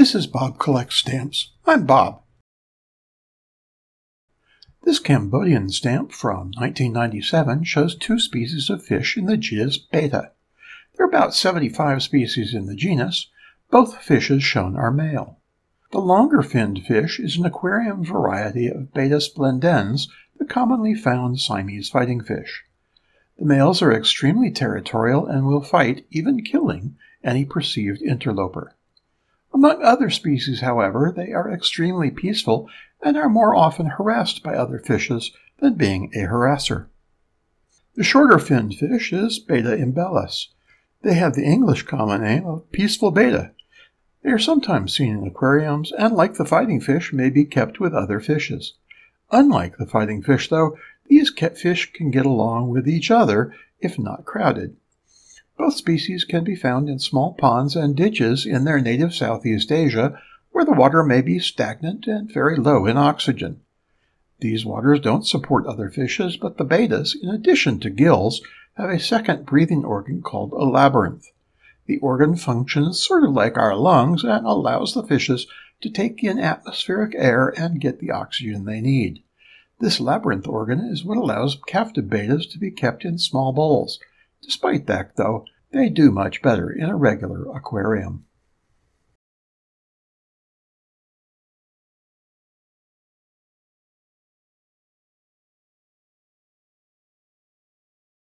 This is Bob Collects Stamps. I'm Bob. This Cambodian stamp from 1997 shows two species of fish in the genus Betta. There are about 75 species in the genus. Both fishes shown are male. The longer finned fish is an aquarium variety of Betta splendens, the commonly found Siamese fighting fish. The males are extremely territorial and will fight, even killing, any perceived interloper. Among other species, however, they are extremely peaceful and are more often harassed by other fishes than being a harasser. The shorter finned fish is Betta imbellis. They have the English common name of peaceful betta. They are sometimes seen in aquariums and, like the fighting fish, may be kept with other fishes. Unlike the fighting fish, though, these fish can get along with each other if not crowded. Both species can be found in small ponds and ditches in their native Southeast Asia, where the water may be stagnant and very low in oxygen. These waters don't support other fishes, but the bettas, in addition to gills, have a second breathing organ called a labyrinth. The organ functions sort of like our lungs and allows the fishes to take in atmospheric air and get the oxygen they need. This labyrinth organ is what allows captive bettas to be kept in small bowls. Despite that, though, they do much better in a regular aquarium.